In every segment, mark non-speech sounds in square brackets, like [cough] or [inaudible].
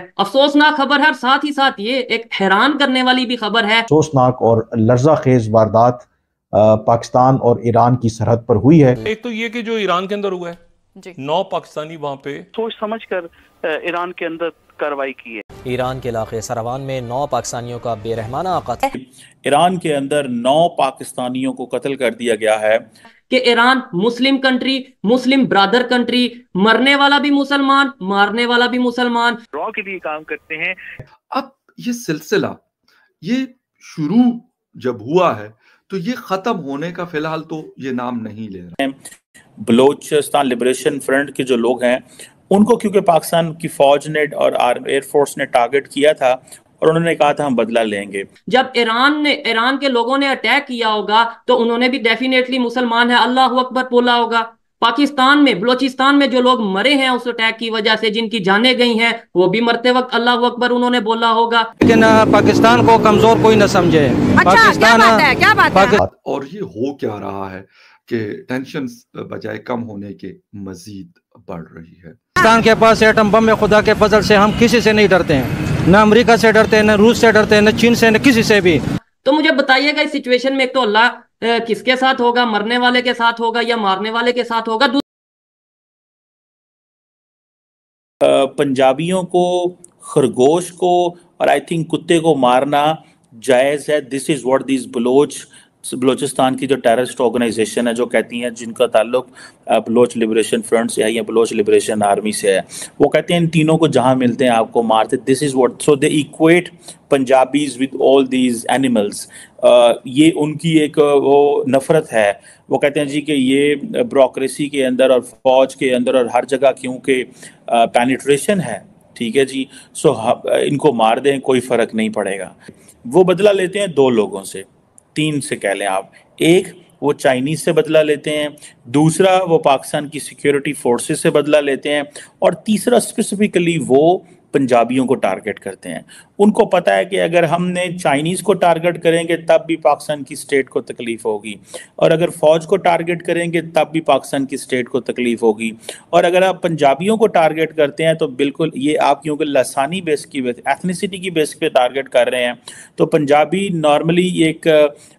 अफसोसनाक खबर है और साथ ही साथ ये एक हैरान करने वाली भी खबर है। अफसोसनाक और लर्जा खेज वारदात पाकिस्तान और ईरान की सरहद पर हुई है। एक तो ये कि जो ईरान के अंदर हुआ है जी। नौ पाकिस्तानी वहाँ पे सोच समझ कर ईरान के अंदर कार्रवाई की है। ईरान के इलाके सरवान में नौ पाकिस्तानियों का बेरहमाना कत्ल। ईरान के अंदर नौ पाकिस्तानियों को कत्ल कर दिया गया है। कि Iran Muslim country Muslim brother country मरने वाला भी मुसलमान मारने वाला भी मुसलमान। रॉ के लिए काम करते हैं। अब ये सिलसिला ये शुरू जब हुआ है तो ये खत्म होने का फ़िलहाल तो ये नाम नहीं ले रहा। बलोचिस्तान लिबरेशन फ्रंट के जो लोग हैं उनको क्योंकि पाकिस्तान की फौज ने और एयरफोर्स ने टारगेट किया था और उन्होंने कहा था हम बदला लेंगे। जब ईरान ने ईरान के लोगों ने अटैक किया होगा तो उन्होंने भी डेफिनेटली मुसलमान है अल्लाह अकबर बोला होगा। पाकिस्तान में बलोचिस्तान में जो लोग मरे हैं उस अटैक की वजह से जिनकी जाने गई हैं वो भी मरते वक्त अल्लाह अकबर उन्होंने बोला होगा। लेकिन पाकिस्तान को कमज़ोर कोई न समझे। अच्छा, पाकिस्तान क्या बात है, क्या बात है? और ये हो क्या रहा है कि टेंशन बजाय कम होने के मजीद बढ़ रही है। पाकिस्तान के पास एटम बम में खुदा के फजल से हम किसी से नहीं डरते हैं। न अमेरिका से डरते हैं ना रूस से डरते हैं ना चीन से ना किसी से भी। तो मुझे बताइएगा इस सिचुएशन में एक तो अल्लाह किसके साथ होगा? मरने वाले के साथ होगा या मारने वाले के साथ होगा? पंजाबियों को खरगोश को और आई थिंक कुत्ते को मारना जायज़ है। This is what this Baloch Balochistan की जो टेररिस्ट ऑर्गेनाइजेशन है, जो कहती हैं, जिनका ताल्लुक बलोच लिबरेशन फ्रंट से है या बलोच लिबरेशन आर्मी से है, वो कहते हैं इन तीनों को जहाँ मिलते हैं आपको मारते this is what so they equate Punjabis with all these animals ये उनकी एक वो नफरत है। वो कहते हैं जी कि ये ब्रोक्रेसी के अंदर और फौज के अंदर और हर जगह क्योंकि पेनिट्रेशन है, ठीक है जी? सो इनको मार दें, कोई फ़र्क नहीं पड़ेगा। वो बदला लेते हैं दो लोगों से। तीन से कह लें आप। एक, वो चाइनीज़ से बदला लेते हैं। दूसरा, वो पाकिस्तान की सिक्योरिटी फोर्सेस से बदला लेते हैं। और तीसरा स्पेसिफिकली वो पंजाबियों को टारगेट करते हैं। उनको पता है कि अगर हमने चाइनीज़ को टारगेट करेंगे, तब भी पाकिस्तान की स्टेट को तकलीफ़ होगी। और अगर फ़ौज को टारगेट करेंगे, तब भी पाकिस्तान की स्टेट को तकलीफ़ होगी। और अगर आप पंजाबियों को टारगेट करते हैं तो बिल्कुल ये आप क्योंकि लसानी बेस की एथनिसिटी की बेस पे टारगेट कर रहे हैं तो पंजाबी नॉर्मली एक,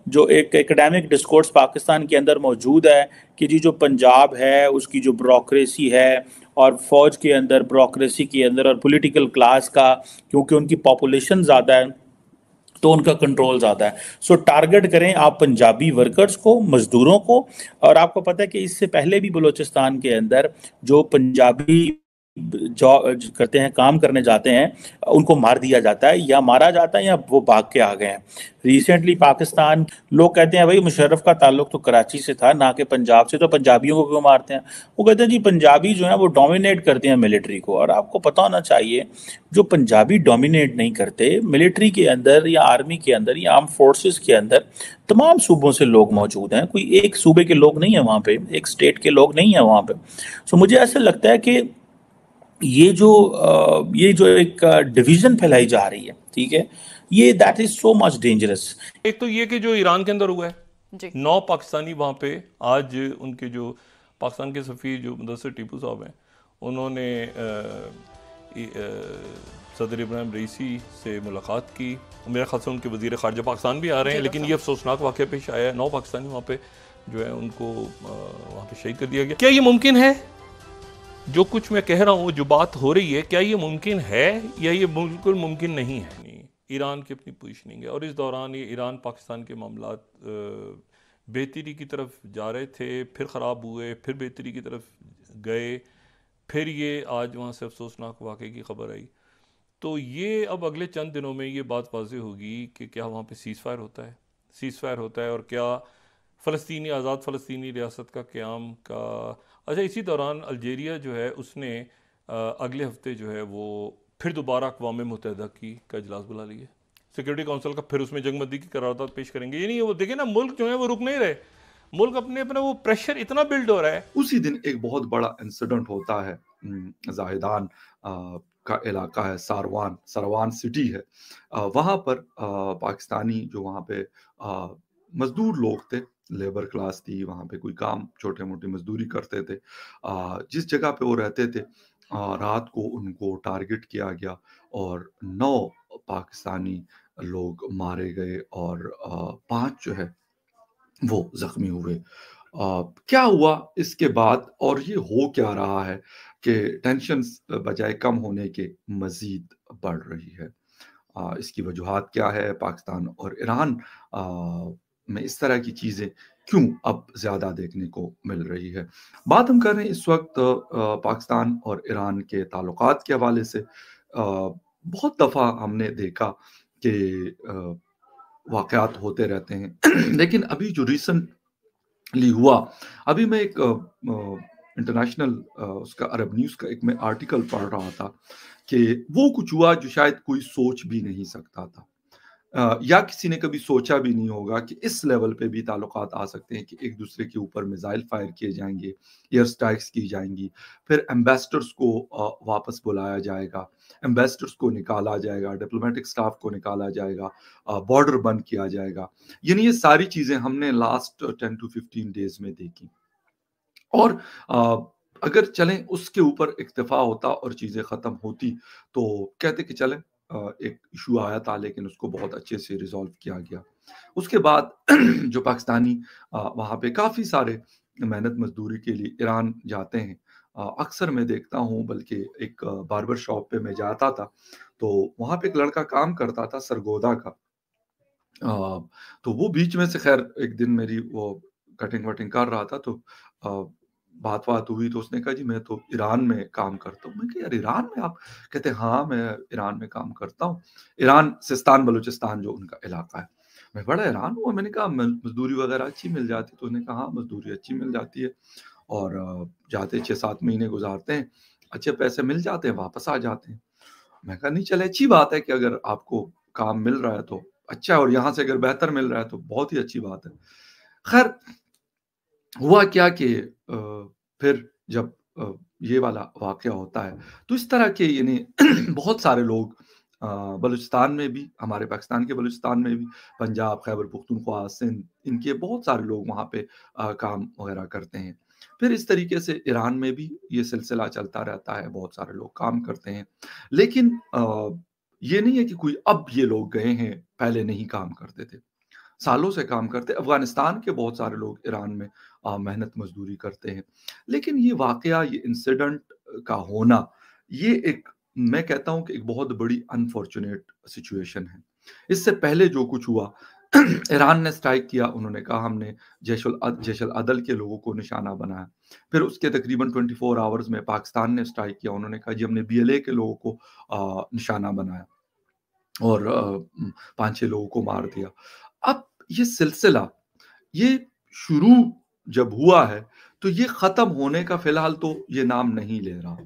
जो एक एकेडमिक डिस्कोर्स पाकिस्तान के अंदर मौजूद है कि जी जो पंजाब है, उसकी जो ब्रोक्रेसी है और फौज के अंदर ब्रोक्रेसी के अंदर और पॉलिटिकल क्लास का क्योंकि उनकी पॉपुलेशन ज़्यादा है तो उनका कंट्रोल ज़्यादा है। सो so, टारगेट करें आप पंजाबी वर्कर्स को मज़दूरों को और आपको पता है कि इससे पहले भी बलूचिस्तान के अंदर जो पंजाबी जॉब करते हैं, काम करने जाते हैं, उनको मार दिया जाता है, या मारा जाता है, या वो भाग के आ गए हैं। रिसेंटली पाकिस्तान, लोग कहते हैं, भाई, मुशर्रफ का ताल्लुक तो कराची से था, ना कि पंजाब से। तो पंजाबियों को क्यों मारते हैं? वो कहते हैं, जी, पंजाबी जो है, वो डोमिनेट करते हैं मिलिट्री को, और आपको पता होना चाहिए, जो पंजाबी डोमिनेट नहीं करते मिलिट्री के अंदर, या आर्मी के अंदर, या आर्म फोर्सेस के अंदर, तमाम सूबों से लोग मौजूद हैं। कोई एक सूबे के लोग नहीं है वहाँ पे, एक स्टेट के लोग नहीं है वहाँ पे। सो मुझे ऐसा लगता है कि ये जो ये जो एक डिवीज़न फैलाई जा रही है ठीक है? ये that is so much dangerous एक तो ये कि जो ईरान के अंदर हुआ है जी। नौ पाकिस्तानी वहाँ पे आज उनके जो पाकिस्तान के सफ़ी जो मुदसर टीपू साहब हैं उन्होंने सदर इब्राहिम रईसी से मुलाकात की। मेरे ख्याल से उनके वज़ीर खारजा पाकिस्तान भी आ रहे हैं लेकिन ये अफसोसनाक वाक़ पेश आया है। नौ पाकिस्तानी वहाँ पे जो है उनको वहाँ पे शहीद कर दिया गया। क्या ये मुमकिन है? जो कुछ मैं कह रहा हूँ, जो बात हो रही है, क्या ये मुमकिन है या ये बिल्कुल मुमकिन नहीं है? नहीं। ईरान की अपनी पोजिशनिंग है और इस दौरान ये ईरान पाकिस्तान के मामला बेहतरी की तरफ़ जा रहे थे, फिर ख़राब हुए, फिर बेहतरी की तरफ़ गए, फिर ये आज वहाँ से अफसोसनाक वाक़े की खबर आई। तो ये अब अगले चंद दिनों में ये बात वाज होगी कि क्या वहाँ पे सीज़ फायर होता है। सीज़ फायर होता है और क्या फ़लस्तनी, आज़ाद फ़लस्तनी रियासत का क़्याम का अच्छा इसी दौरान अल्जेरिया जो है, उसने अगले हफ़्ते जो है, वो फिर दोबारा अकवा मुतहदा की, का अजलास बुला लिया सिक्योरिटी काउंसिल का फिर उसमें जंगबंदी की करारदाद पेश करेंगे। ये नहीं वो देखे ना, मुल्क जो है, वो रुक नहीं रहे। मुल्क अपने अपने वो प्रेशर इतना बिल्ड हो रहा है। उसी दिन एक बहुत बड़ा इंसिडेंट होता है जाहिदान का इलाका है, सारवान, सरवान सिटी है। वहाँ पर पाकिस्तानी जो वहाँ पे मजदूर लोग थे लेबर क्लास थी वहाँ पे कोई काम छोटे मोटे मजदूरी करते थे। आ, जिस जगह पे वो रहते थे आ, रात को उनको टारगेट किया गया और नौ पाकिस्तानी लोग मारे गए और पाँच जो है वो जख्मी हुए। आ, क्या हुआ इसके बाद और ये हो क्या रहा है कि टेंशन बजाय कम होने के मजीद बढ़ रही है। आ, इसकी वजूहत क्या है? पाकिस्तान और ईरान में इस तरह की चीज़ें क्यों अब ज़्यादा देखने को मिल रही है? बात हम कर रहे हैं इस वक्त पाकिस्तान और ईरान के ताल्लुकात के हवाले से। बहुत दफ़ा हमने देखा कि वाक़ात होते रहते हैं। [clears throat] लेकिन अभी जो रिसेंटली हुआ, अभी मैं एक इंटरनेशनल उसका अरब न्यूज़ का एक मैं आर्टिकल पढ़ रहा था कि वो कुछ हुआ जो शायद कोई सोच भी नहीं सकता था। या किसी ने कभी सोचा भी नहीं होगा कि इस लेवल पे भी ताल्लुक आ सकते हैं कि एक दूसरे के ऊपर मिसाइल फायर किए जाएँगे, एयर स्ट्राइक्स की जाएँगी, फिर एम्बेसडर्स को वापस बुलाया जाएगा, एम्बेसडर्स को निकाला जाएगा, डिप्लोमेटिक स्टाफ को निकाला जाएगा बॉर्डर बंद किया जाएगा। यानी ये सारी चीज़ें हमने last ten to fifteen days में देखी। और अगर चलें उसके ऊपर इक्तफा होता और चीज़ें ख़त्म होती तो कहते कि चलें एक इशू आया था, लेकिन उसको बहुत अच्छे से रिजॉल्व किया गया। उसके बाद [clears throat] जो पाकिस्तानी वहाँ पे काफ़ी सारे मेहनत मजदूरी के लिए ईरान जाते हैं। अक्सर मैं देखता हूँ, बल्कि एक बार्बर शॉप पे मैं जाता था तो वहाँ पे एक लड़का काम करता था सरगोदा का। तो वो बीच में से खैर एक दिन मेरी वो कटिंग वटिंग कर रहा था तो बात बात हुई तो उसने कहा, जी, मैं तो ईरान में काम करता हूँ। मैं कहा, यार, ईरान में आप कहते हाँ मैं ईरान में काम करता हूँ। ईरान, सिस्तान, बलूचिस्तान जो उनका इलाका है। मैं बड़ा हैरान हुआ। मैंने कहा मजदूरी वगैरह अच्छी मिल जाती तो उन्होंने कहा हाँ मजदूरी अच्छी मिल जाती है और जाते छः सात महीने गुजारते हैं। अच्छे पैसे मिल जाते हैं, वापस आ जाते हैं। मैं कहा, नहीं, चले, अच्छी बात है कि अगर आपको काम मिल रहा है तो अच्छा है और यहाँ से अगर बेहतर मिल रहा है तो बहुत ही अच्छी बात है। खैर हुआ क्या कि फिर जब ये वाला वाक़ होता है तो इस तरह के यानी [clears throat] बहुत सारे लोग बलूचिस्तान में भी, हमारे पाकिस्तान के बलूचिस्तान में भी, पंजाब, खैबर, पुख्तनख्वा, सिंध, इनके बहुत सारे लोग वहाँ पे काम वगैरह करते हैं। फिर इस तरीके से ईरान में भी ये सिलसिला चलता रहता है, बहुत सारे लोग काम करते हैं। लेकिन ये नहीं है कि कोई, अब ये लोग गए हैं, पहले नहीं काम करते थे। सालों से काम करते अफ़गानिस्तान के बहुत सारे लोग ईरान में मेहनत मजदूरी करते हैं। लेकिन ये वाकया ये इंसिडेंट का होना ये एक मैं कहता हूँ कि एक बहुत बड़ी अनफॉर्चुनेट सिचुएशन है। इससे पहले जो कुछ हुआ [clears throat] ईरान ने स्ट्राइक किया उन्होंने कहा हमने जैशुल जैशल अदल के लोगों को निशाना बनाया। फिर उसके तकरीबन 24 आवर्स में पाकिस्तान ने स्ट्राइक किया उन्होंने कहा जी हमने बीएलए के लोगों को आ, निशाना बनाया और पाँच छह लोगों को मार दिया। ये सिलसिला, ये शुरू जब हुआ है तो ये खत्म होने का फ़िलहाल तो ये नाम नहीं ले रहा।